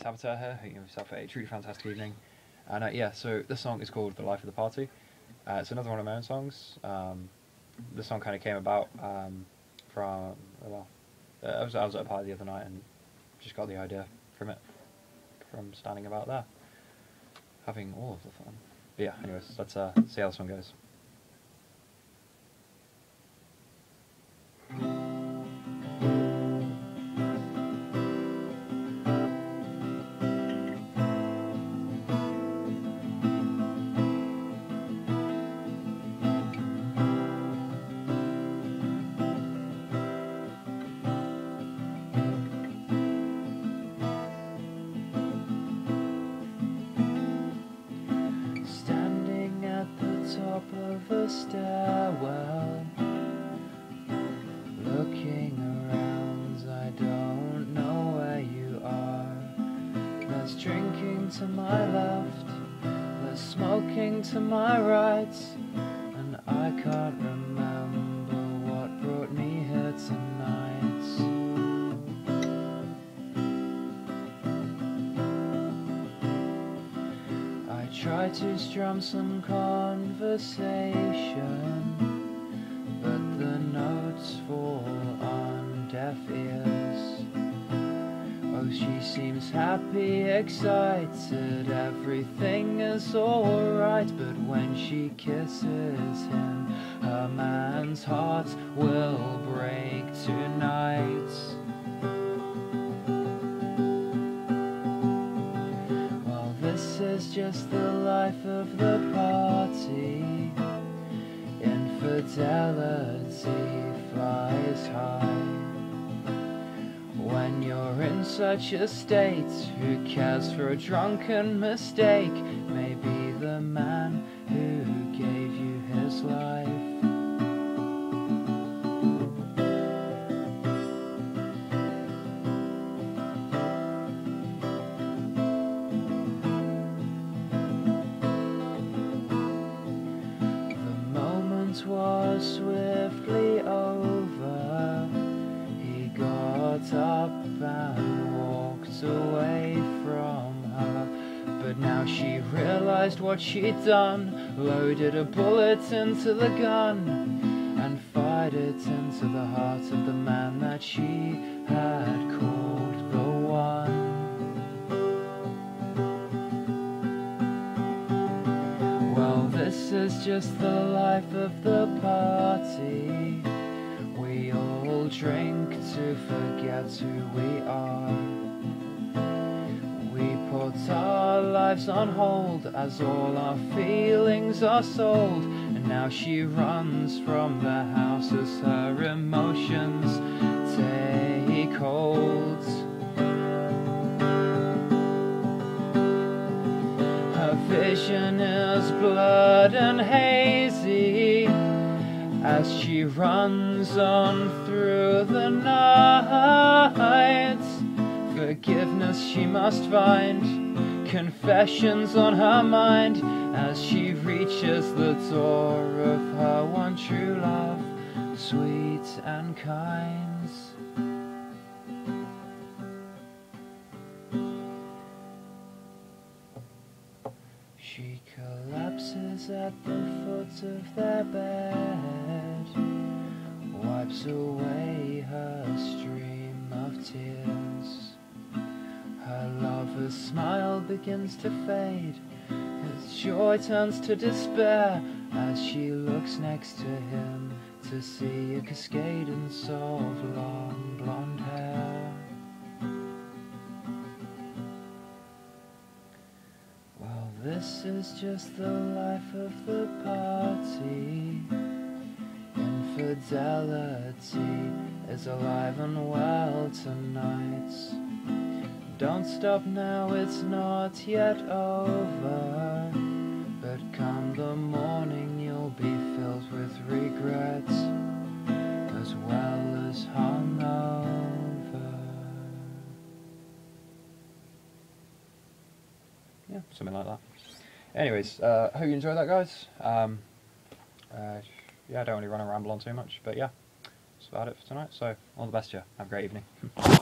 Saboteur here. Hope you yourself a truly fantastic evening. And uh, yeah, so this song is called "The Life of the Party." Uh, it's another one of my own songs. Um, this song kind of came about um, from well, uh, I was I was at a party the other night and just got the idea from it, from standing about there, having all of the fun. But yeah, anyways, let's uh, see how this one goes. Of a looking around, I don't know where you are. There's drinking to my left, there's smoking to my right, and I can't remember what brought me here tonight. Try to strum some conversation, but the notes fall on deaf ears. Oh, she seems happy, excited, everything is alright, but when she kisses him, her man's heart will break tonight. Just the life of the party. Infidelity flies high. When you're in such a state, who cares for a drunken mistake? Maybe the man who gave you his life. But now she realized what she'd done, loaded a bullet into the gun, and fired it into the heart of the man that she had called the one. Well, this is just the life of the party. We all drink to forget who we are. Lives on hold as all our feelings are sold. And now she runs from the house as her emotions take hold. Her vision is blurred and hazy as she runs on through the night. Forgiveness she must find, confessions on her mind as she reaches the door of her one true love, sweet and kind. She collapses at the foot of their bed, smile begins to fade, his joy turns to despair as she looks next to him to see a cascadance of long blonde hair. Well, this is just the life of the party. Infidelity is alive and well tonight. Don't stop now, it's not yet over. But come the morning, you'll be filled with regrets as well as hungover. Yeah, something like that. Anyways, uh, hope you enjoyed that, guys. Um, uh, yeah, I don't really run and ramble on too much, but yeah, that's about it for tonight. So, all the best, yeah. Have a great evening.